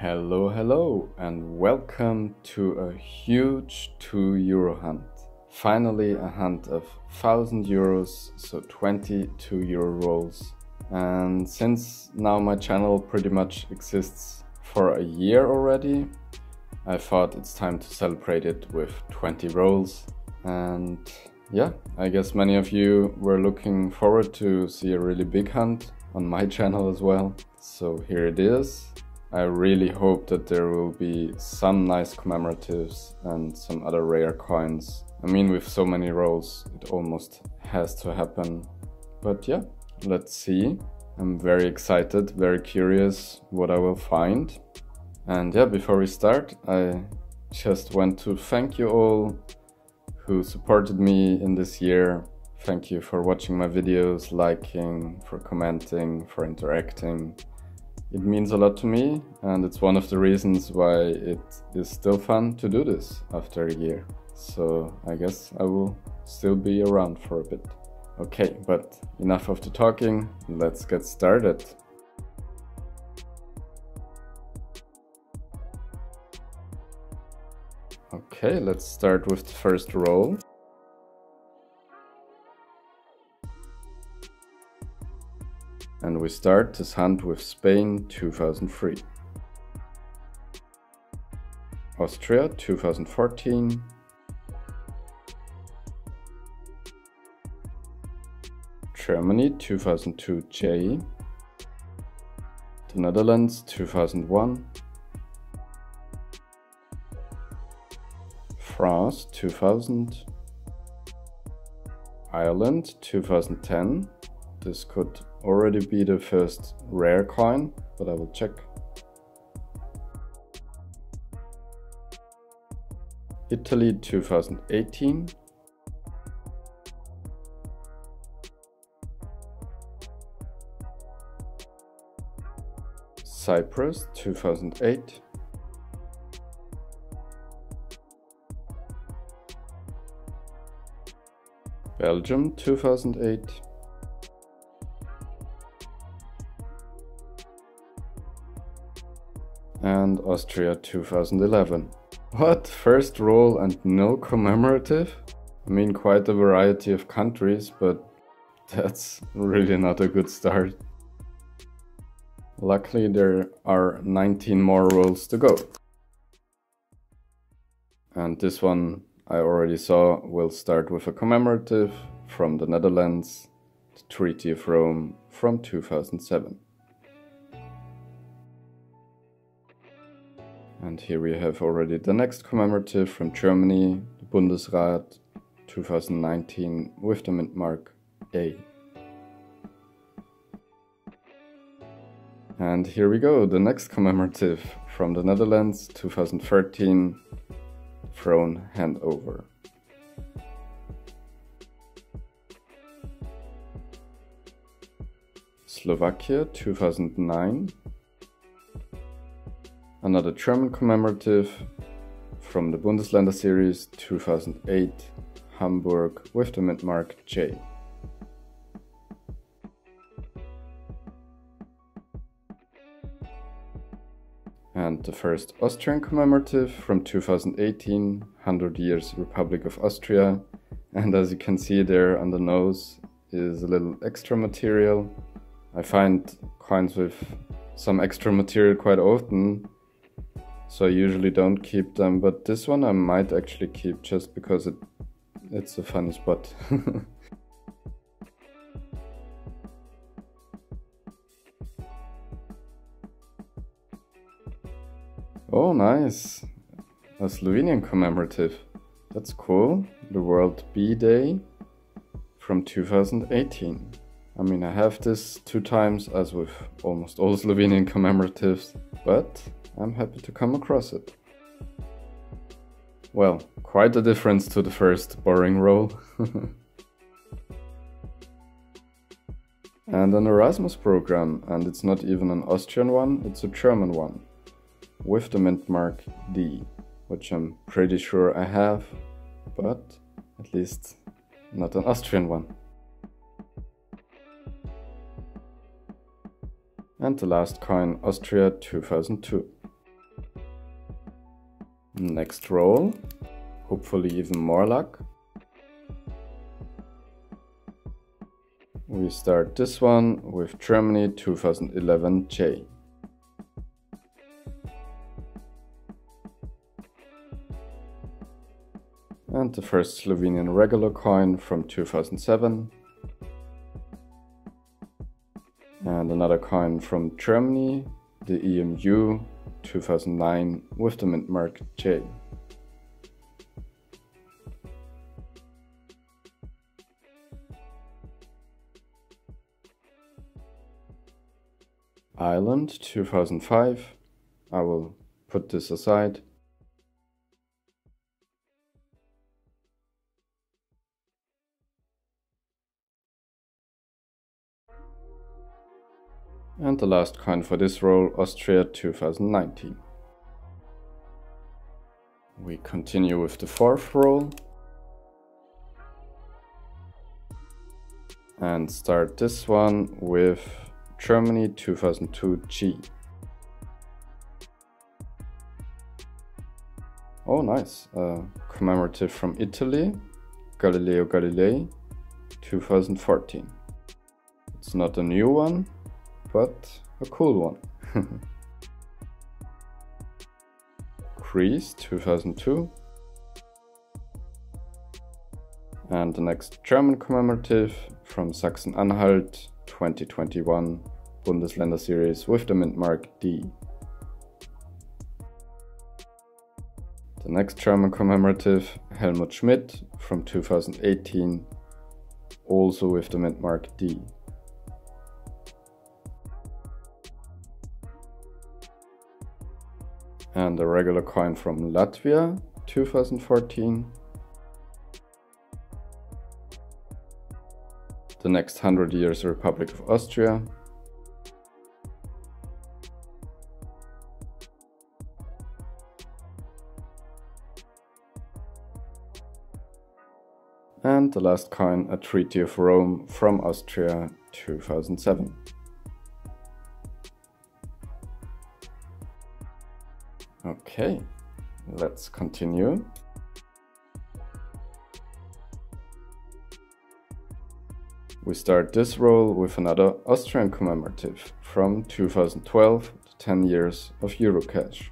Hello, hello, and welcome to a huge 2 euro hunt. Finally, a hunt of 1000 euros, so 22 euro rolls. And since now my channel pretty much exists for a year already, I thought it's time to celebrate it with 20 rolls. And yeah, I guess many of you were looking forward to see a really big hunt on my channel as well. So here it is. I really hope that there will be some nice commemoratives and some other rare coins. I mean, with so many rolls, it almost has to happen. But yeah, let's see. I'm very excited, very curious what I will find. And yeah, before we start, I just want to thank you all who supported me in this year. Thank you for watching my videos, liking, for commenting, for interacting. It means a lot to me and it's one of the reasons why it is still fun to do this after a year. So I guess I will still be around for a bit. Okay, but enough of the talking, let's get started. Okay, let's start with the first roll. And we start this hunt with Spain 2003. Austria 2014. Germany 2002 J. The Netherlands 2001. France 2000. Ireland 2010. This could already be the first rare coin, but I will check. Italy 2018. Cyprus 2008. Belgium 2008. Austria 2011. What? First roll and no commemorative? I mean, quite a variety of countries, but that's really not a good start. Luckily, there are 19 more rolls to go. And this one I already saw will start with a commemorative from the Netherlands, the Treaty of Rome from 2007. And here we have already the next commemorative from Germany, the Bundesrat 2019 with the mint mark A. And here we go, the next commemorative from the Netherlands 2013 throne handover. Slovakia 2009 Another German commemorative from the Bundesländer series 2008 Hamburg with the mint mark J. And the first Austrian commemorative from 2018 100 Years Republic of Austria. And as you can see there on the nose is a little extra material. I find coins with some extra material quite often so I usually don't keep them, but this one I might actually keep just because it it's a funny spot. oh, nice. A Slovenian commemorative. That's cool. The World Bee Day from 2018. I mean, I have this two times as with almost all Slovenian commemoratives, but I'm happy to come across it. Well, quite a difference to the first boring roll. and an Erasmus program, and it's not even an Austrian one, it's a German one. With the mint mark D, which I'm pretty sure I have, but at least not an Austrian one. And the last coin, Austria 2002. Next roll. Hopefully even more luck. We start this one with Germany 2011J. And the first Slovenian regular coin from 2007. And another coin from Germany, the EMU 2009 with the mint mark J. Ireland 2005. I will put this aside. And the last coin for this roll, Austria 2019. We continue with the fourth roll. And start this one with Germany 2002 G. Oh, nice. Uh, commemorative from Italy, Galileo Galilei 2014. It's not a new one, but a cool one. Greece 2002. And the next German commemorative from Sachsen-Anhalt 2021 Bundesländer series with the mint mark D. The next German commemorative Helmut Schmidt from 2018 also with the mint mark D. and a regular coin from Latvia 2014. The next 100 years Republic of Austria. And the last coin, a Treaty of Rome from Austria 2007. Okay, let's continue. We start this roll with another Austrian commemorative from 2012 to 10 years of Eurocash.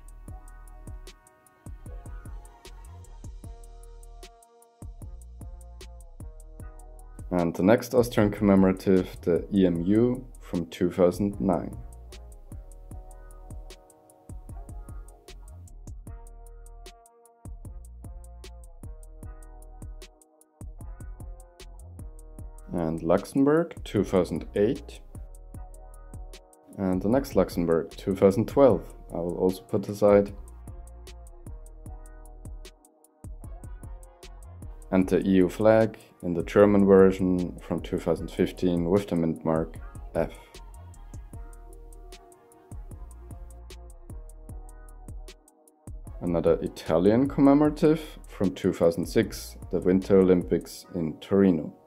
And the next Austrian commemorative, the EMU from 2009. Luxembourg 2008 and the next Luxembourg 2012 I will also put aside and the EU flag in the German version from 2015 with the mint mark F. Another Italian commemorative from 2006, the Winter Olympics in Torino.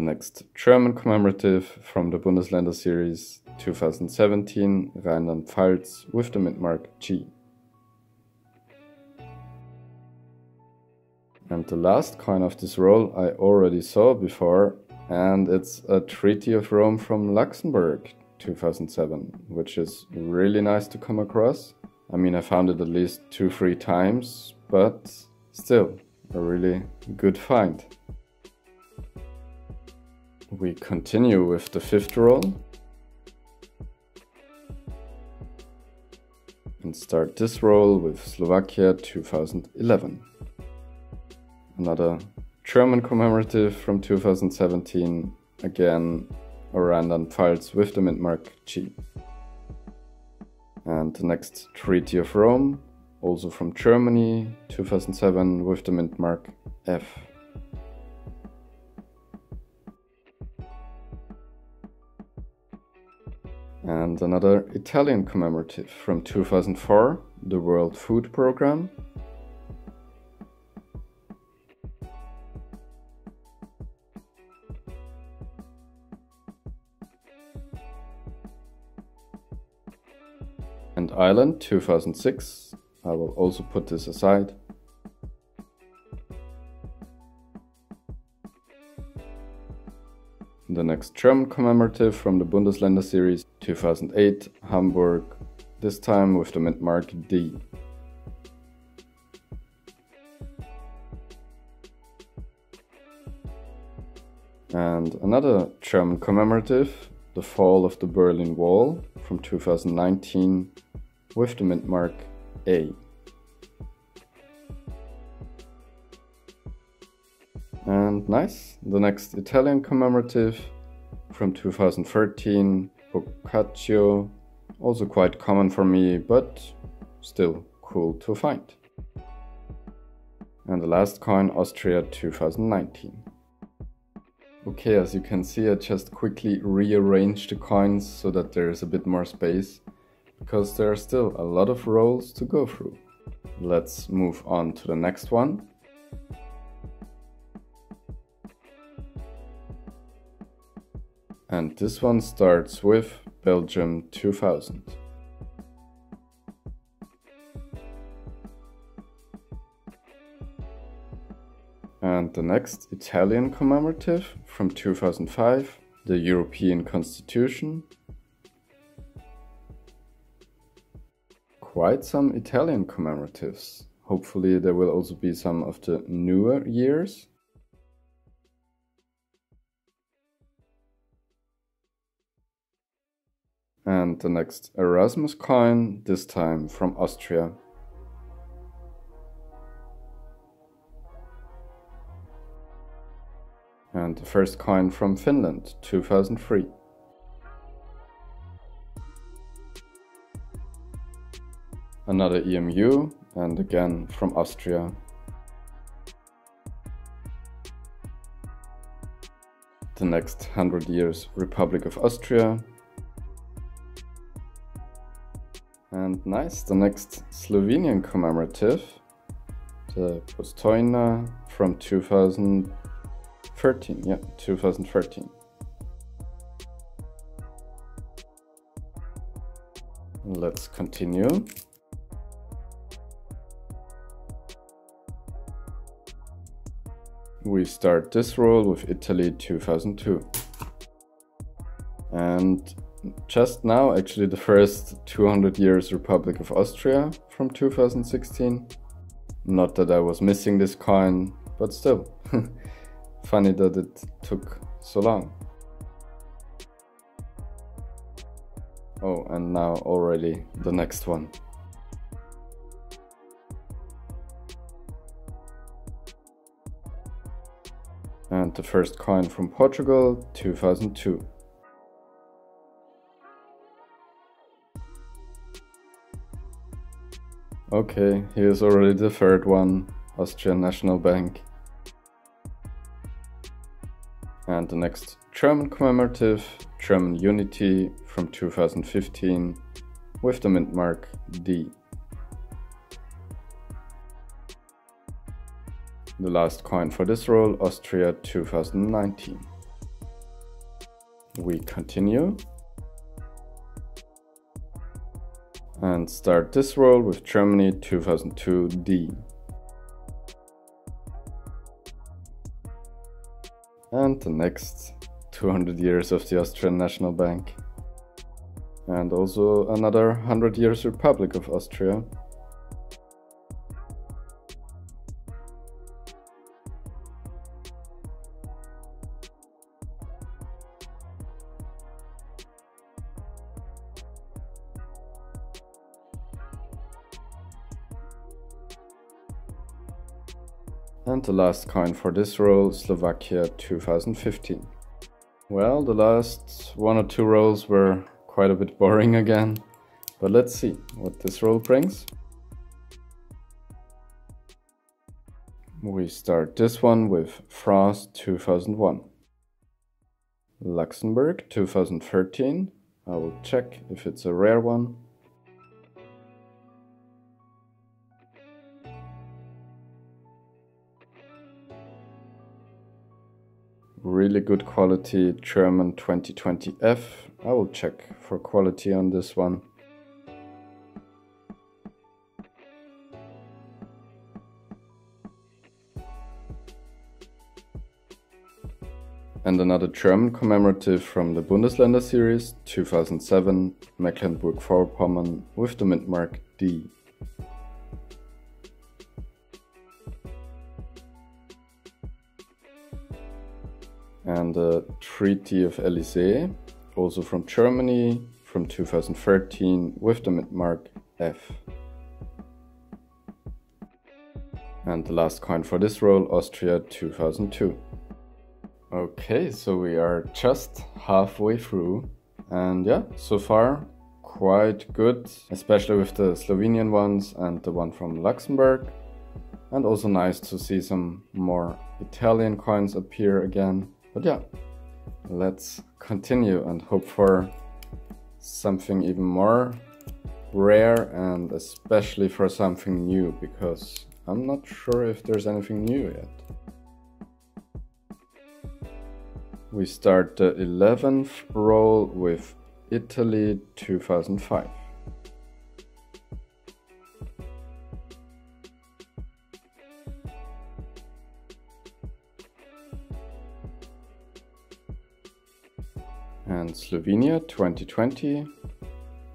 The next German commemorative from the Bundesländer series 2017 Rheinland-Pfalz with the mint mark G. And the last coin of this roll I already saw before and it's a Treaty of Rome from Luxembourg 2007, which is really nice to come across. I mean, I found it at least two, three times, but still a really good find. We continue with the fifth roll. And start this roll with Slovakia 2011. Another German commemorative from 2017, again a Rheinland-Pfalz with the mint mark G. And the next Treaty of Rome, also from Germany, 2007 with the mint mark F. and another Italian commemorative from 2004, the World Food Programme. And Ireland 2006. I will also put this aside The next German commemorative from the Bundesländer series 2008 Hamburg, this time with the mint mark D. And another German commemorative, the fall of the Berlin Wall from 2019 with the mint mark A. And nice, the next Italian commemorative from 2013, Boccaccio, also quite common for me, but still cool to find. And the last coin, Austria 2019. Okay, as you can see I just quickly rearranged the coins so that there is a bit more space, because there are still a lot of rolls to go through. Let's move on to the next one. And this one starts with Belgium 2000. And the next Italian commemorative from 2005, the European Constitution. Quite some Italian commemoratives. Hopefully there will also be some of the newer years. And the next Erasmus coin, this time from Austria. and the first coin from Finland, 2003. Another EMU, and again from Austria. The next 100 years Republic of Austria. And nice, the next Slovenian commemorative, the Postojna from 2000 13, yeah, 2013. Let's continue. We start this roll with Italy 2002. And just now, actually the first 200 years Republic of Austria from 2016. Not that I was missing this coin, but still. Funny that it took so long. Oh, and now already the next one. And the first coin from Portugal, 2002. Okay, here's already the third one, Austrian National Bank. And the next German commemorative, German Unity from 2015 with the mint mark D. The last coin for this roll, Austria 2019. We continue. And start this roll with Germany 2002 D. and the next 200 years of the Austrian National Bank. And also another 100 years Republic of Austria. The last coin for this roll, Slovakia 2015. Well, the last one or two rolls were quite a bit boring again, but let's see what this roll brings. We start this one with France 2001. Luxembourg 2013. I will check if it's a rare one. really good quality German 2020F. I will check for quality on this one. And another German commemorative from the Bundesländer series 2007 Mecklenburg-Vorpommern with the mint mark D. The Treaty of Elysee, also from Germany from 2013 with the mark F. And the last coin for this roll, Austria 2002. Okay, so we are just halfway through. And yeah, so far quite good, especially with the Slovenian ones and the one from Luxembourg. And also nice to see some more Italian coins appear again. But yeah, let's continue and hope for something even more rare and especially for something new because I'm not sure if there's anything new yet. We start the 11th roll with Italy 2005. And Slovenia 2020,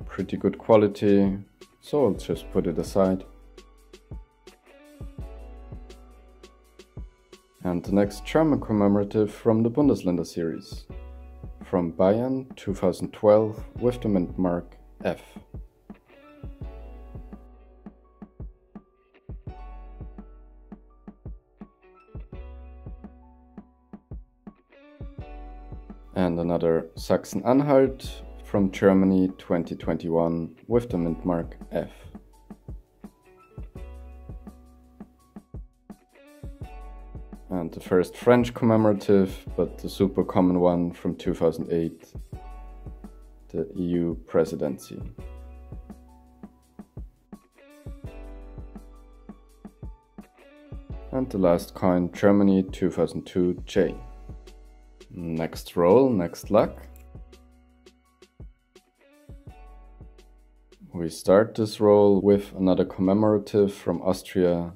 pretty good quality, so I'll just put it aside. And the next German commemorative from the Bundesländer series, from Bayern 2012 with the mint mark F. and another Sachsen-Anhalt from Germany 2021 with the mint mark F. And the first French commemorative, but the super common one from 2008, the EU presidency. And the last coin, Germany 2002 J. Next roll, next luck. We start this roll with another commemorative from Austria,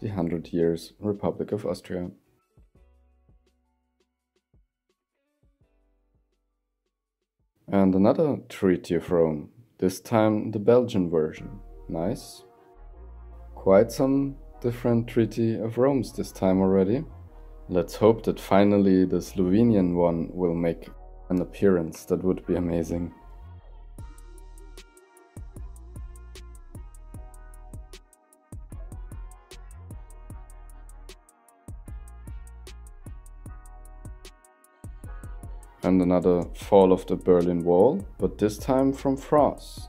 the 100 Years Republic of Austria. And another Treaty of Rome, this time the Belgian version. Nice. Quite some different Treaty of Romes this time already. Let's hope that finally the Slovenian one will make an appearance. That would be amazing. And another fall of the Berlin Wall, but this time from France,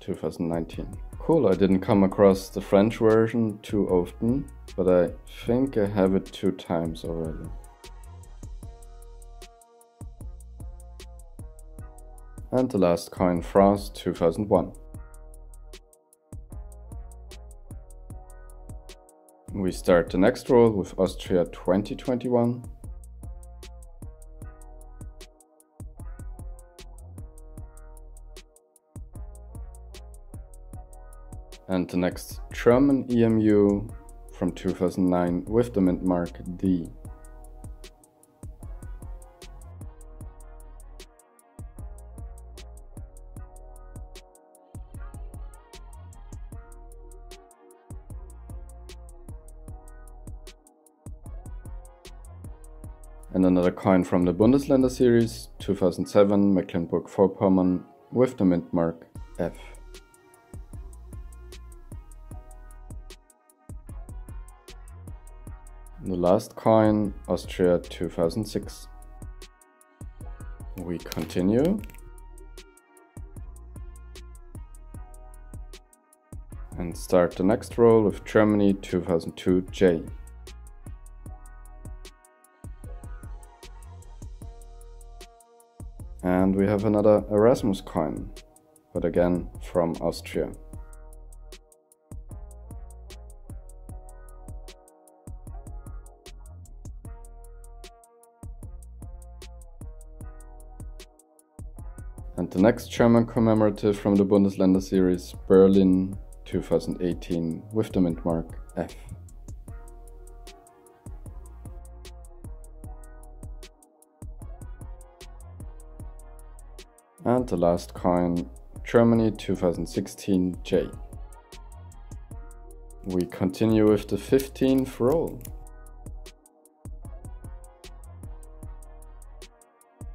2019. Cool, I didn't come across the French version too often, but I think I have it two times already. And the last coin, France 2001. We start the next roll with Austria 2021. And the next German EMU from 2009 with the mint mark D. And another coin from the Bundesländer series 2007 Mecklenburg-Vorpommern with the mint mark F. The last coin, Austria 2006. We continue. And start the next roll with Germany 2002 J. And we have another Erasmus coin, but again from Austria. The next German commemorative from the Bundesländer series, Berlin 2018 with the mint mark F. And the last coin, Germany 2016 J. We continue with the 15th roll.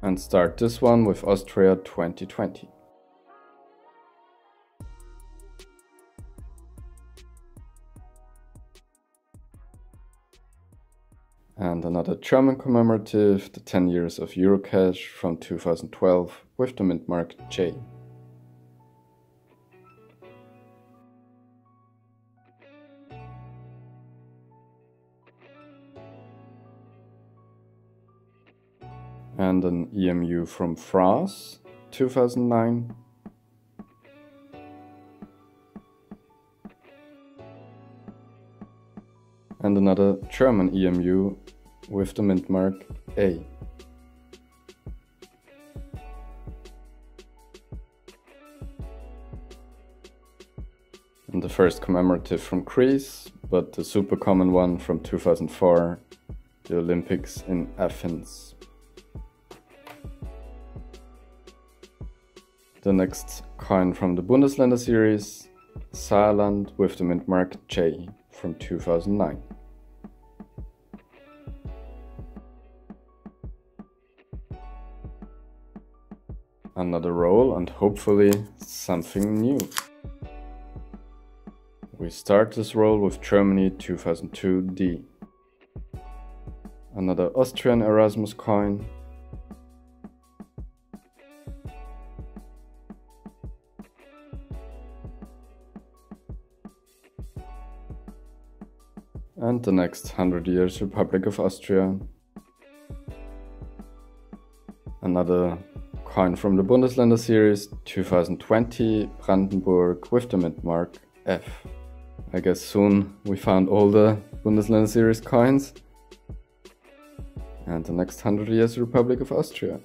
And start this one with Austria 2020. And another German commemorative, the 10 years of Eurocash from 2012 with the mint mark J. and an EMU from France 2009. And another German EMU with the mint mark A. And the first commemorative from Greece, but the super common one from 2004, the Olympics in Athens. The next coin from the Bundesländer series, Saarland with the mint mark J from 2009. Another roll and hopefully something new. We start this roll with Germany 2002 D. Another Austrian Erasmus coin and the next hundred years Republic of Austria. Another coin from the Bundesländer series 2020 Brandenburg with the mint mark F. I guess soon we found all the Bundesländer series coins. And the next hundred years Republic of Austria.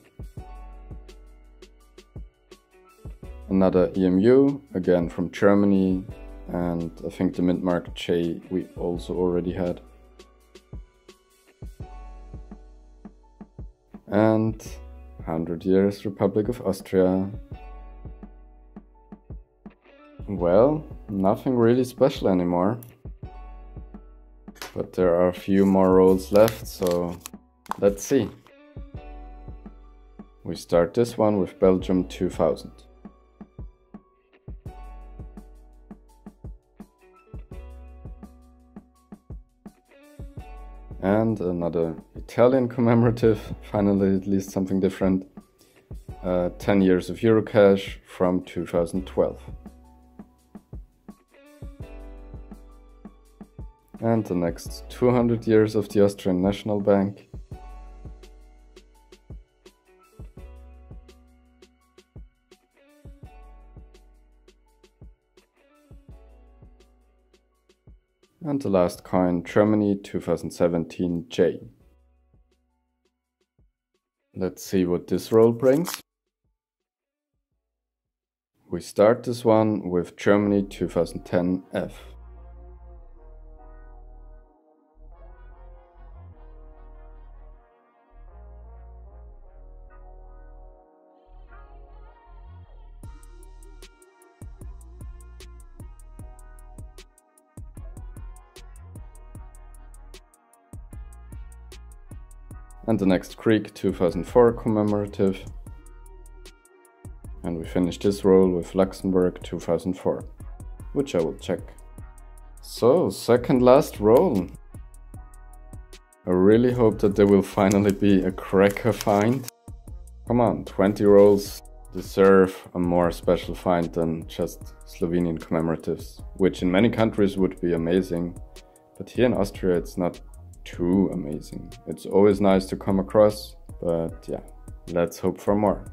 Another EMU, again from Germany, and I think the mint mark J we also already had. And 100 years Republic of Austria. Well, nothing really special anymore. But there are a few more rolls left, so let's see. We start this one with Belgium 2000. And another Italian commemorative, finally at least something different. Uh, 10 years of Eurocash from 2012. And the next 200 years of the Austrian National Bank. And the last coin, Germany 2017 J. Let's see what this roll brings. We start this one with Germany 2010 F. and the next Greek 2004 commemorative. And we finish this roll with Luxembourg 2004, which I will check. So, second last roll. I really hope that there will finally be a cracker find. Come on, 20 rolls deserve a more special find than just Slovenian commemoratives, which in many countries would be amazing. But here in Austria it's not too amazing. It's always nice to come across, but yeah, let's hope for more.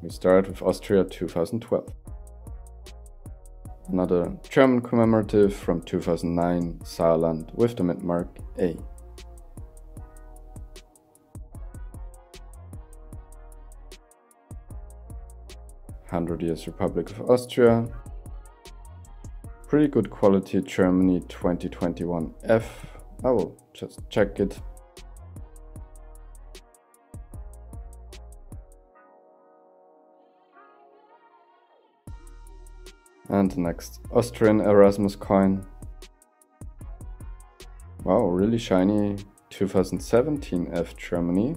We start with Austria 2012. Another German commemorative from 2009, Saarland with the mint mark A. Hundred Years Republic of Austria. Pretty good quality Germany 2021 F I will just check it. And next, Austrian Erasmus coin. Wow, really shiny 2017 F Germany.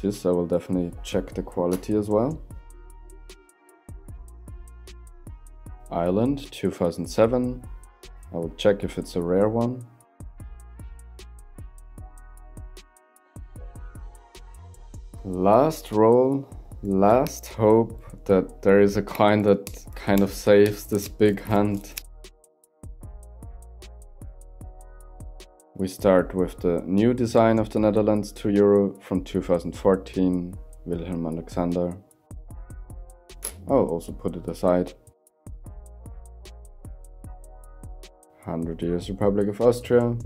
This I will definitely check the quality as well. Ireland 2007. I will check if it's a rare one. Last roll, last hope that there is a coin that kind of saves this big hunt. We start with the new design of the Netherlands 2 euro from 2014, Wilhelm Alexander. I'll also put it aside. 100 Years Republic of Austria.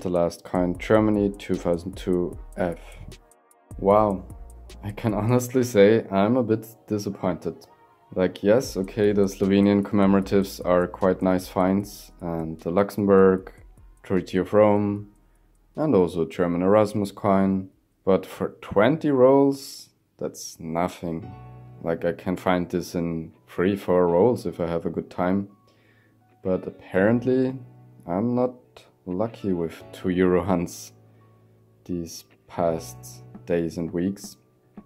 The last coin, Germany 2002 F. Wow, I can honestly say I'm a bit disappointed. Like, yes, okay, the Slovenian commemoratives are quite nice finds, and the Luxembourg, Treaty of Rome, and also German Erasmus coin. But for 20 rolls, that's nothing. Like, I can find this in 3 4 rolls if I have a good time. But apparently, I'm not lucky with 2 euro hunts these past days and weeks.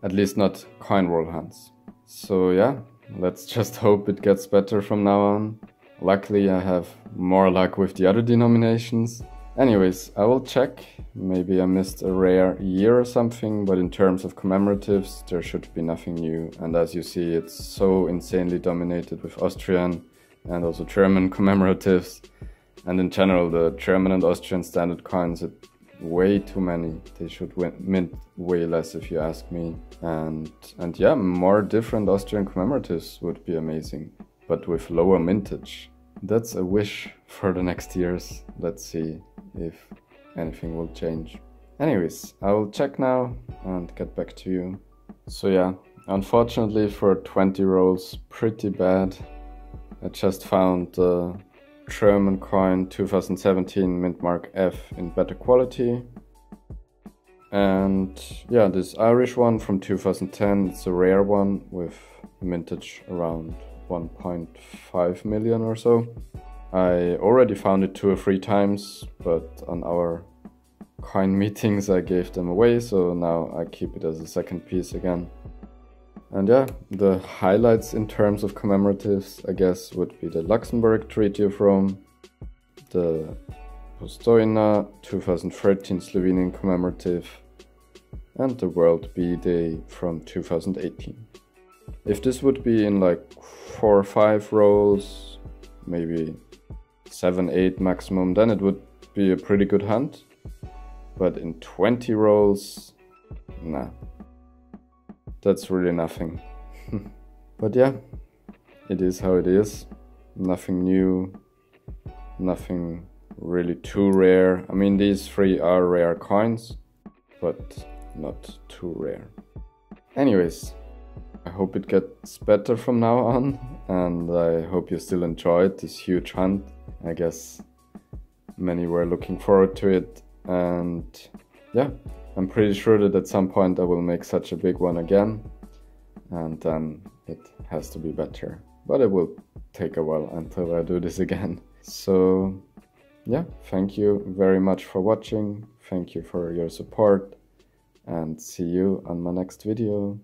At least not coin roll hunts. So yeah, let's just hope it gets better from now on. Luckily I have more luck with the other denominations. Anyways, I will check. Maybe I missed a rare year or something, but in terms of commemoratives, there should be nothing new. And as you see, it's so insanely dominated with Austrian and also German commemoratives and in general, the German and Austrian standard coins are way too many. They should mint way less if you ask me. And and yeah, more different Austrian commemoratives would be amazing, but with lower mintage. That's a wish for the next years. Let's see if anything will change. Anyways, I will check now and get back to you. So yeah, unfortunately for 20 rolls, pretty bad. I just found uh, German coin 2017 mint mark F in better quality. And yeah, this Irish one from 2010, it's a rare one with mintage around 1.5 million or so. I already found it two or three times, but on our coin meetings I gave them away, so now I keep it as a second piece again. And yeah, the highlights in terms of commemoratives, I guess, would be the Luxembourg Treaty of Rome, the Postojna 2013 Slovenian commemorative, and the World Bee Day from 2018. If this would be in like 4 or 5 rolls, maybe 7, 8 maximum, then it would be a pretty good hunt. But in 20 rolls, nah, that's really nothing. but yeah, it is how it is. Nothing new, nothing really too rare. I mean, these three are rare coins, but not too rare. Anyways, I hope it gets better from now on, and I hope you still enjoyed this huge hunt. I guess many were looking forward to it, and yeah, I'm pretty sure that at some point I will make such a big one again and then it has to be better. But it will take a while until I do this again. So yeah, thank you very much for watching. Thank you for your support and see you on my next video.